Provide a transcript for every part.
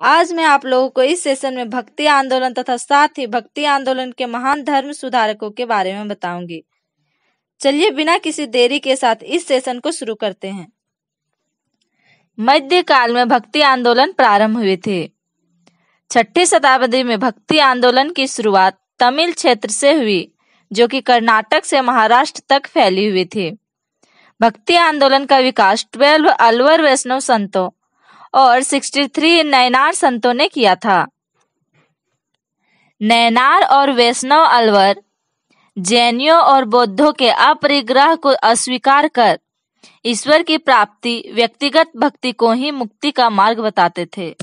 आज मैं आप लोगों को इस सेशन में भक्ति आंदोलन तथा साथ ही भक्ति आंदोलन के महान धर्म सुधारकों के बारे में बताऊँगी। चलिए बिना किसी देरी के साथ इस सेशन को शुरू करते हैं। मध्य काल में भक्ति आंदोलन प्रारंभ हुए थे। छठी शताब्दी में भक्ति आंदोलन की शुरुआत तमिल क्षेत्र से हुई, जो कि कर्नाटक से महाराष्ट्र तक फैली हुई थी। भक्ति आंदोलन का विकास ट्वेल्व अलवर वैष्णव संतों और 63 नैनार संतों ने किया था। नैनार और वैष्णव अलवर, जैनियों और बौद्धों के अपरिग्रह को अस्वीकार कर ईश्वर की प्राप्ति, व्यक्तिगत भक्ति को ही मुक्ति का मार्ग बताते थे।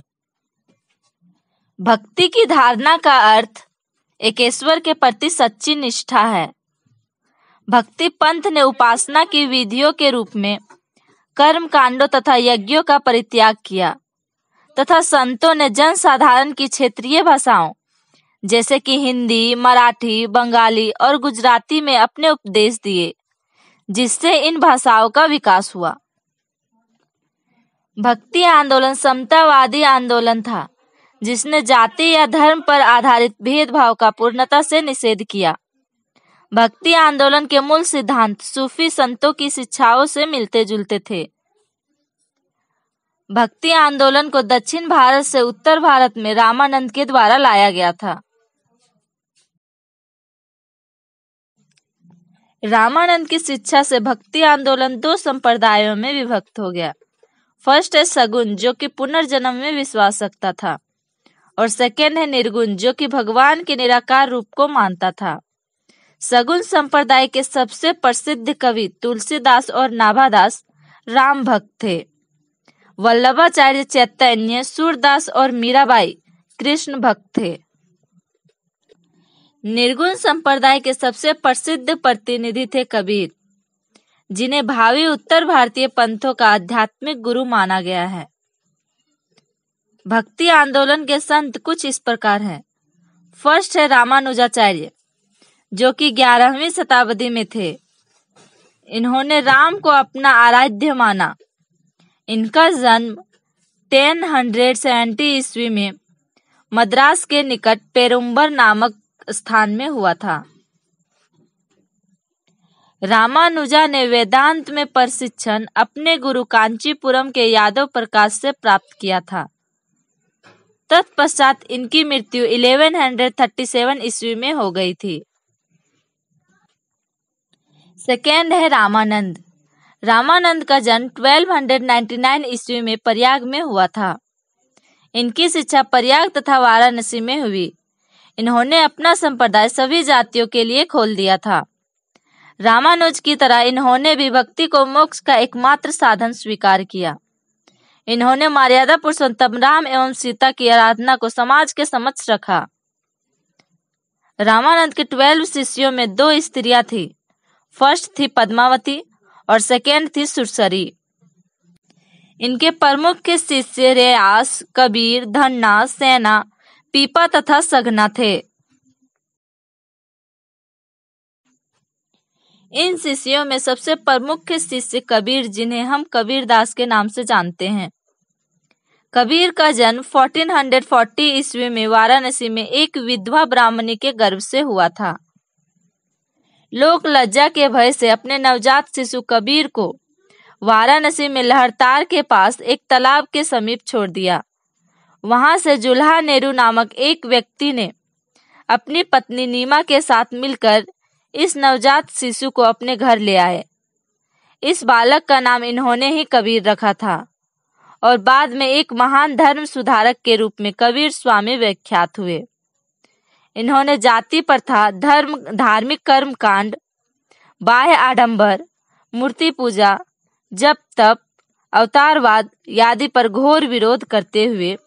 भक्ति की धारणा का अर्थ एक ईश्वर के प्रति सच्ची निष्ठा है। भक्ति पंथ ने उपासना की विधियों के रूप में कर्म कांडों तथा यज्ञों का परित्याग किया, तथा संतों ने जन साधारण की क्षेत्रीय भाषाओं, जैसे कि हिंदी, मराठी, बंगाली और गुजराती में अपने उपदेश दिए, जिससे इन भाषाओं का विकास हुआ। भक्ति आंदोलन समतावादी आंदोलन था, जिसने जाति या धर्म पर आधारित भेदभाव का पूर्णता से निषेध किया। भक्ति आंदोलन के मूल सिद्धांत सूफी संतों की शिक्षाओं से मिलते जुलते थे। भक्ति आंदोलन को दक्षिण भारत से उत्तर भारत में रामानंद के द्वारा लाया गया था। रामानंद की शिक्षा से भक्ति आंदोलन दो संप्रदायों में विभक्त हो गया। फ़र्स्ट है सगुन, जो कि पुनर्जन्म में विश्वास रखता था, और सेकेंड है निर्गुण, जो कि भगवान के निराकार रूप को मानता था। सगुन संप्रदाय के सबसे प्रसिद्ध कवि तुलसीदास और नाभादास राम भक्त थे। वल्लभाचार्य चैतन्य, सूरदास और मीराबाई कृष्ण भक्त थे। निर्गुण संप्रदाय के सबसे प्रसिद्ध प्रतिनिधि थे कबीर, जिन्हें भावी उत्तर भारतीय पंथों का आध्यात्मिक गुरु माना गया है। भक्ति आंदोलन के संत कुछ इस प्रकार हैं। फ़र्स्ट है रामानुजाचार्य जो कि ग्यारहवीं शताब्दी में थे। इन्होंने राम को अपना आराध्य माना। इनका जन्म टेन हंड्रेड सेवेंटी ईस्वी में मद्रास के निकट पेरुम्बर नामक स्थान में हुआ था। रामानुजा ने वेदांत में प्रशिक्षण अपने गुरु कांचीपुरम के यादव प्रकाश से प्राप्त किया था। तत्पश्चात इनकी मृत्यु 1137 ईस्वी में हो गई थी। सेकेंड है रामानंद। रामानंद का जन्म 1299 ईस्वी में प्रयाग में हुआ था। इनकी शिक्षा प्रयाग तथा वाराणसी में हुई। इन्होंने अपना संप्रदाय सभी जातियों के लिए खोल दिया था। रामानुज की तरह इन्होंने भी भक्ति को मोक्ष का एकमात्र साधन स्वीकार किया। इन्होंने मर्यादा पुरुषोत्तम राम एवं सीता की आराधना को समाज के समक्ष रखा। रामानंद के ट्वेल्व शिष्यों में दो स्त्रियाँ थी। फ़र्स्ट थी पद्मावती और सेकेंड थी सुरसरी। इनके प्रमुख के शिष्य रेयास, कबीर, धन्ना, सेना, पीपा तथा सघना थे। इन शिष्यों में सबसे प्रमुख शिष्य कबीर, जिन्हें हम कबीर दास के नाम से जानते हैं। कबीर का जन्म 1440 ईस्वी में वाराणसी में एक विधवा ब्राह्मणी के गर्भ से हुआ था। लोक लज्जा के भय से अपने नवजात शिशु कबीर को वाराणसी में लहरतार के पास एक तालाब के समीप छोड़ दिया। वहाँ से जुल्हा नेहरू नामक एक व्यक्ति ने अपनी पत्नी नीमा के साथ मिलकर इस नवजात शिशु को अपने घर ले आए। इस बालक का नाम इन्होंने ही कबीर रखा था और बाद में एक महान धर्म सुधारक के रूप में कबीर स्वामी व्याख्यात हुए। इन्होंने जाति प्रथा धर्म, धार्मिक कर्म कांड बाह्य आडंबर, मूर्ति पूजा, जप तप, अवतारवाद आदि पर घोर विरोध करते हुए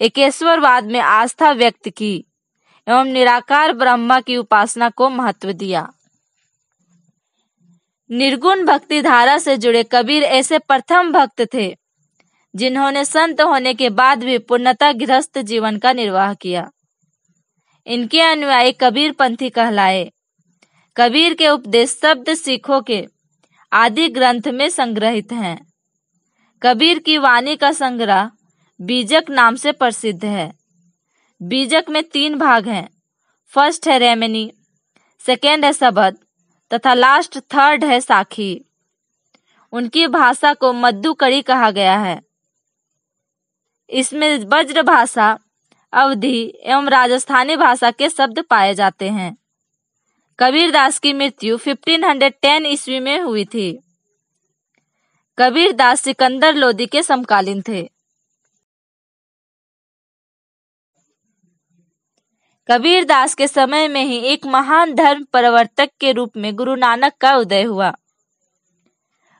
एकेश्वरवाद में आस्था व्यक्त की एवं निराकार ब्रह्मा की उपासना को महत्व दिया। निर्गुण भक्ति धारा से जुड़े कबीर ऐसे प्रथम भक्त थे, जिन्होंने संत होने के बाद भी पूर्णता गृहस्थ जीवन का निर्वाह किया। इनके अनुयायी कबीर पंथी कहलाए। कबीर के उपदेश शब्द सिखों के आदि ग्रंथ में संग्रहित हैं। कबीर की वाणी का संग्रह बीजक नाम से प्रसिद्ध है। बीजक में तीन भाग हैं। फ़र्स्ट है रेमनी, सेकेंड है सबद, तथा लास्ट थर्ड है साखी। उनकी भाषा को मद्दू कड़ी कहा गया है। इसमें वज्र भाषा अवधि एवं राजस्थानी भाषा के शब्द पाए जाते हैं। कबीर दास की मृत्यु 1510 ईस्वी में हुई थी। कबीर दास सिकंदर लोदी के समकालीन थे। कबीर दास के समय में ही एक महान धर्म प्रवर्तक के रूप में गुरु नानक का उदय हुआ।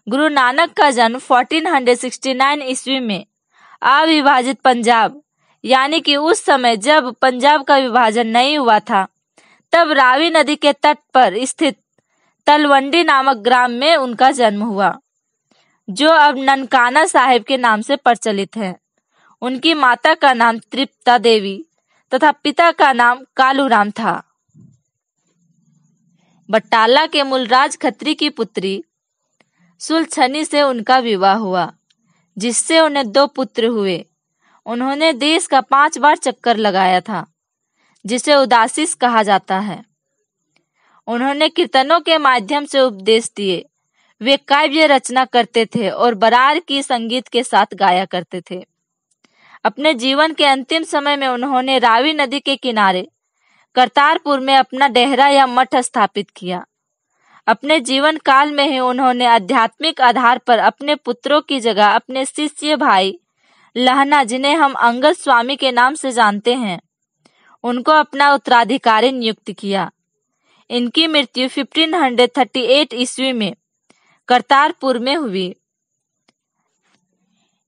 गुरु नानक का जन्म 1469 ईस्वी में अविभाजित पंजाब यानी कि उस समय जब पंजाब का विभाजन नहीं हुआ था, तब रावी नदी के तट पर स्थित तलवंडी नामक ग्राम में उनका जन्म हुआ, जो अब ननकाना साहिब के नाम से प्रचलित है। उनकी माता का नाम तृप्ता देवी तथा पिता का नाम कालूराम था। बट्टाला के मूलराज खत्री की पुत्री सुलछनी से उनका विवाह हुआ, जिससे उन्हें दो पुत्र हुए। उन्होंने देश का पाँच बार चक्कर लगाया था, जिसे उदासीस कहा जाता है। उन्होंने कीर्तनों के माध्यम से उपदेश दिए। वे काव्य रचना करते थे और बरार की संगीत के साथ गाया करते थे। अपने जीवन के अंतिम समय में उन्होंने रावी नदी के किनारे करतारपुर में अपना डेहरा या मठ स्थापित किया। अपने जीवन काल में ही उन्होंने आध्यात्मिक आधार पर अपने पुत्रों की जगह अपने शिष्य भाई लहना, जिन्हें हम अंगद स्वामी के नाम से जानते हैं। उनको अपना उत्तराधिकारी नियुक्त किया। इनकी मृत्यु 1538 ईस्वी में करतारपुर में हुई।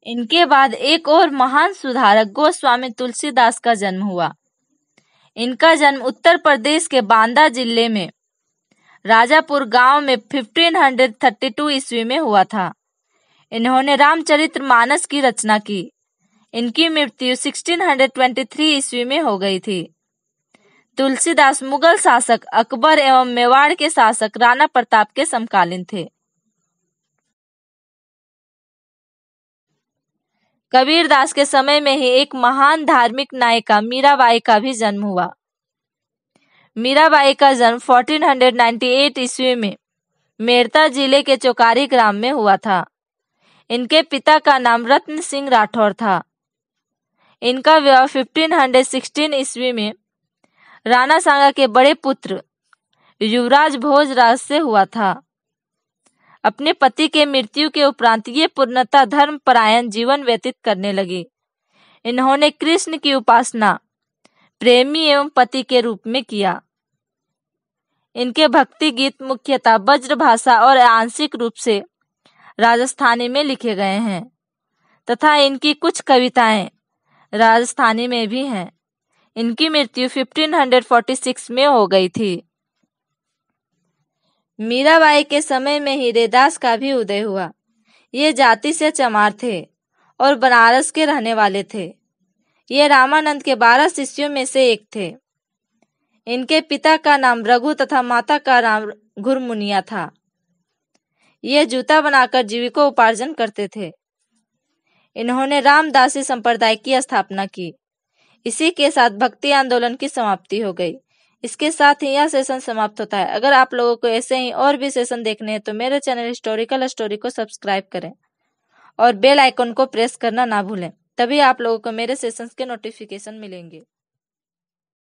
इनके बाद एक और महान सुधारक, गोस्वामी तुलसीदास का जन्म हुआ। इनका जन्म उत्तर प्रदेश के बांदा ज़िले में, राजापुर गाँव में 1532 ईस्वी में हुआ था। इन्होंने रामचरित्र मानस की रचना की। इनकी मृत्यु 1623 ईस्वी में हो गई थी। तुलसीदास मुगल शासक अकबर एवं मेवाड़ के शासक राणा प्रताप के समकालीन थे। कबीरदास के समय में ही एक महान धार्मिक नायिका मीराबाई का भी जन्म हुआ। मीराबाई का जन्म 1498 ईस्वी में मेरता ज़िले के चौकारी ग्राम में हुआ था। इनके पिता का नाम रत्न सिंह राठौर था। इनका विवाह 1516 ईस्वी में राणा सांगा के बड़े पुत्र युवराज भोजराज से हुआ था। अपने पति के मृत्यु के उपरांत ये पूर्णतः धर्म परायण जीवन व्यतीत करने लगी। इन्होंने कृष्ण की उपासना प्रेमी एवं पति के रूप में किया। इनके भक्ति गीत मुख्यतः वज्र भाषा और आंशिक रूप से राजस्थानी में लिखे गए हैं तथा इनकी कुछ कविताएँ राजस्थानी में भी हैं। इनकी मृत्यु 1546 में हो गई थी। मीराबाई के समय में ही रेदास का भी उदय हुआ। ये जाति से चमार थे और बनारस के रहने वाले थे। ये रामानंद के बारह शिष्यों में से एक थे। इनके पिता का नाम रघु तथा माता का नाम घुरमुनिया था। ये जूता बनाकर जीविका उपार्जन करते थे। इन्होंने रामदासी संप्रदाय की स्थापना की। इसी के साथ भक्ति आंदोलन की समाप्ति हो गई। इसके साथ ही यह सेशन समाप्त होता है। अगर आप लोगों को ऐसे ही और भी सेशन देखने हैं तो मेरे चैनल हिस्टोरिकल स्टोरी को सब्सक्राइब करें और बेल आइकन को प्रेस करना ना भूलें। तभी आप लोगों को मेरे सेशंस के नोटिफिकेशन मिलेंगे।